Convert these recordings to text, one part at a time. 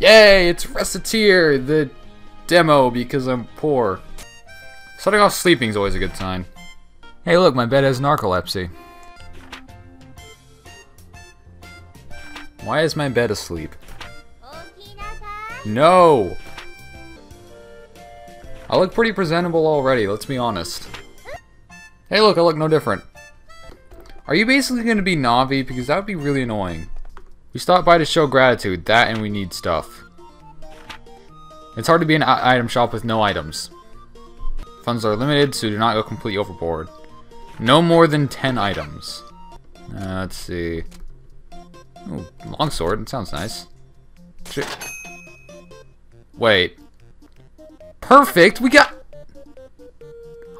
Yay, it's Recettear, the demo because I'm poor. Starting off sleeping is always a good sign. Hey look, my bed has narcolepsy. Why is my bed asleep? No! I look pretty presentable already, let's be honest. Hey look, I look no different. Are you basically going to be Navi? Because that would be really annoying. We stopped by to show gratitude, that and we need stuff. It's hard to be an item shop with no items. Funds are limited, so do not go completely overboard. No more than 10 items. Uh, let's see. Ooh, longsword, that sounds nice. Wait. Perfect, we got...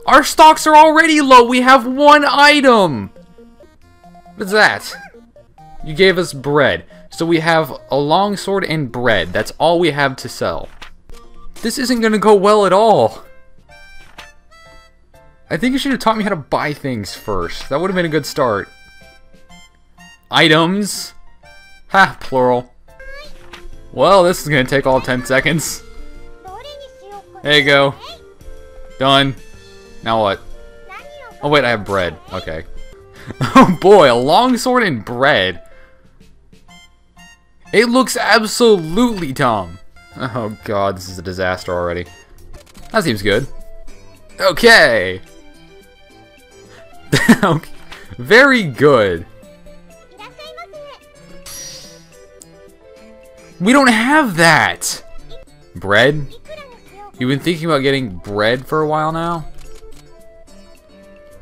Our stocks are already low, we have one item! What's that? You gave us bread. So we have a longsword and bread. That's all we have to sell. This isn't gonna go well at all. I think you should have taught me how to buy things first. That would have been a good start. Items. Ha, plural. Well, this is gonna take all 10 seconds. There you go. Done. Now what? Oh wait, I have bread. Okay. Oh boy, a longsword and bread. It looks absolutely dumb. Oh god, this is a disaster already. That seems good. Okay. okay. Very good. We don't have that! Bread? You've been thinking about getting bread for a while now?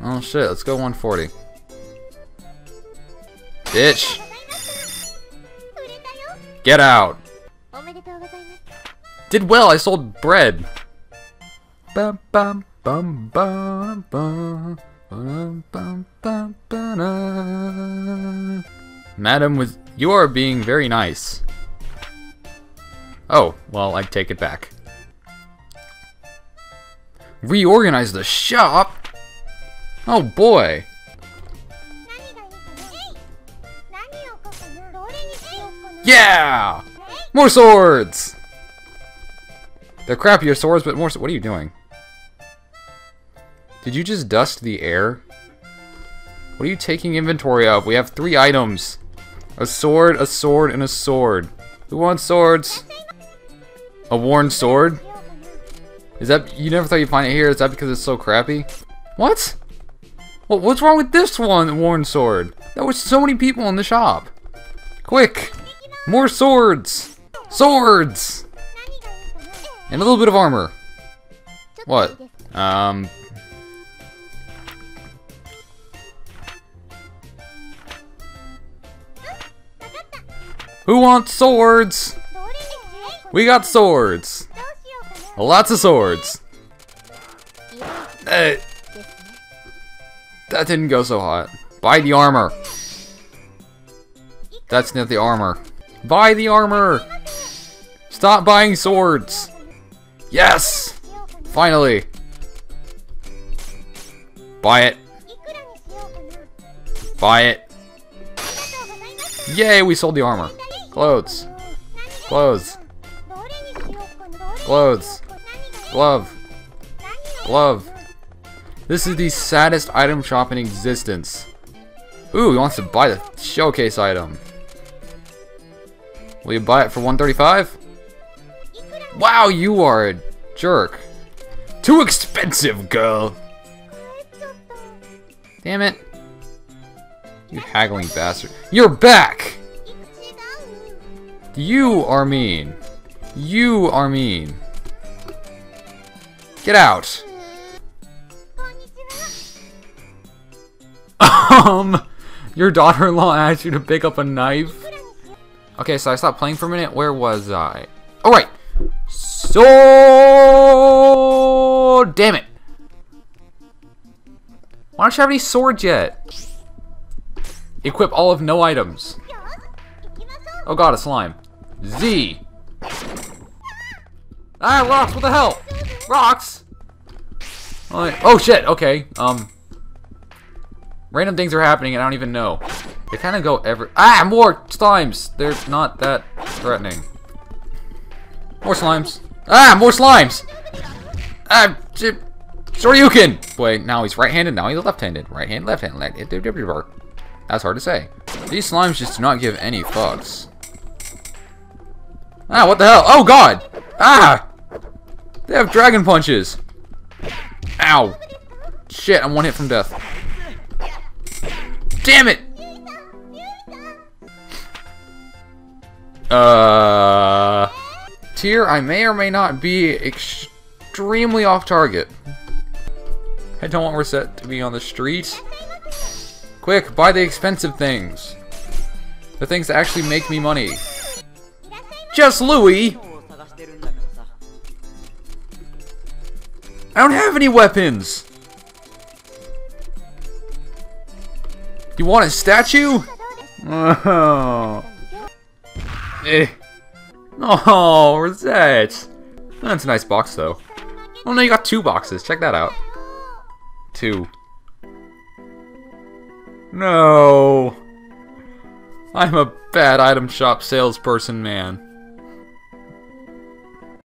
Oh shit, let's go 140. Bitch! Get out. Did well, I sold bread. Madam was you are being very nice. Oh, well, I take it back. Reorganize the shop? Oh boy. Yeah! More swords! They're crappier swords, but more What are you doing? Did you just dust the air? What are you taking inventory of? We have three items. A sword, a sword, and a sword. Who wants swords? A worn sword? Is that- you never thought you'd find it here? Is that because it's so crappy? What? Well, what's wrong with this one worn sword? There was so many people in the shop. Quick! More swords! Swords! And a little bit of armor. What? Um... Who wants swords? We got swords. Lots of swords. Uh, that didn't go so hot. Buy the armor. That's not the armor. Buy the armor! Stop buying swords! Yes! Finally! Buy it. Buy it. Yay, we sold the armor. Clothes. Clothes. Clothes. Glove. Glove. This is the saddest item shop in existence. Ooh, he wants to buy the showcase item. Will you buy it for 135? Wow, you are a jerk. Too expensive, girl. Damn it. You haggling bastard. You're back! You are mean. You are mean. Get out. um, your daughter-in-law asked you to pick up a knife? Okay, so I stopped playing for a minute. Where was I? All right. So damn it. Why don't you have any swords yet? Equip all of no items. Oh god, a slime. Z. Ah, rocks, what the hell? Rocks? Oh shit, okay. Um, Random things are happening and I don't even know. They kind of go every- Ah! More slimes! They're not that threatening. More slimes. Ah, more slimes! Ah, Shoryuken! Wait, now he's right-handed, now he's left-handed. Right-hand, left-hand, Left That's hard to say. These slimes just do not give any fucks. Ah, what the hell? Oh, God! Ah! They have dragon punches! Ow! Shit, I'm one hit from death. Damn it! Uh... Tear, I may or may not be extremely off target. I don't want Recette to be on the street. Quick, buy the expensive things. The things that actually make me money. Just Louis! I don't have any weapons! You want a statue? Oh. Eh. Oh, Recette. That's a nice box, though. Oh no, you got two boxes. Check that out. Two. No. I'm a bad item shop salesperson, man.